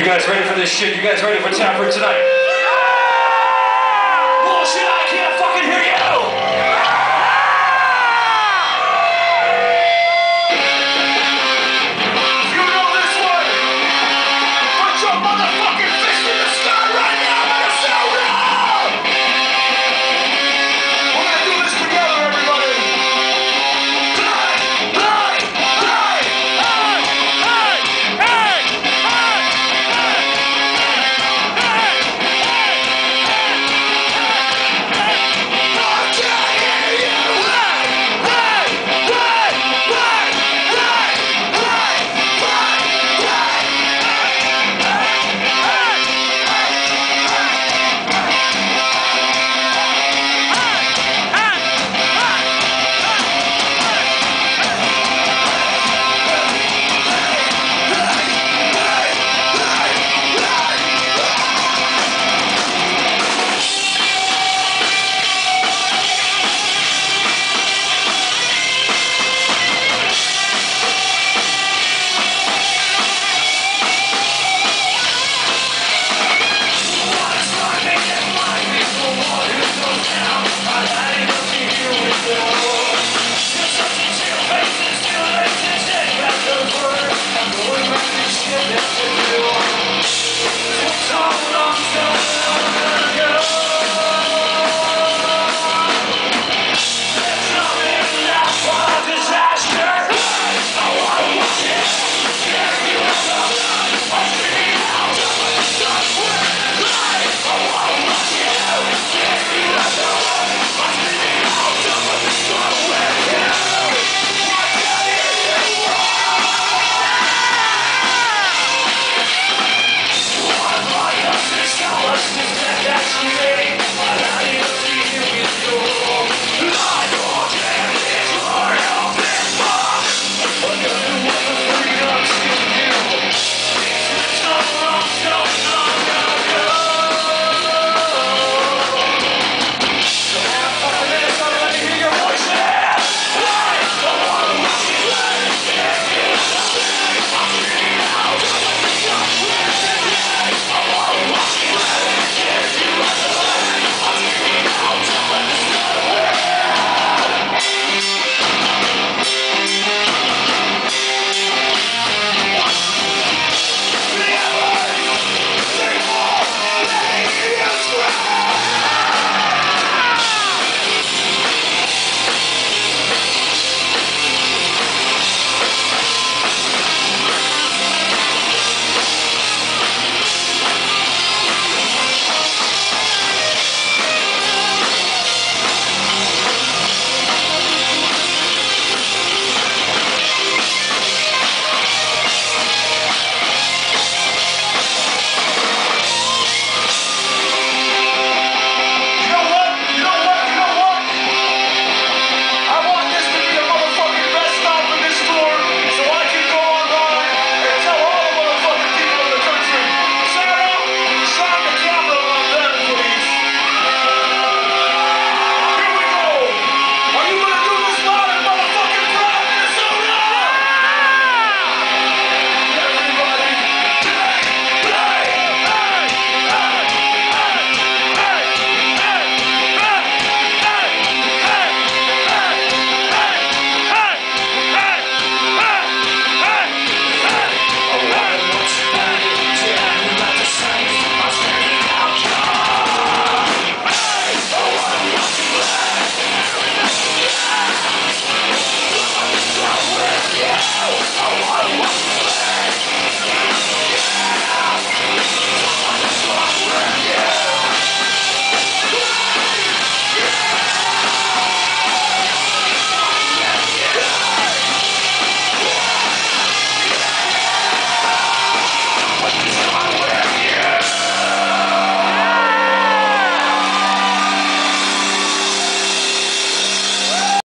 You guys ready for this shit? You guys ready for Tapper tonight?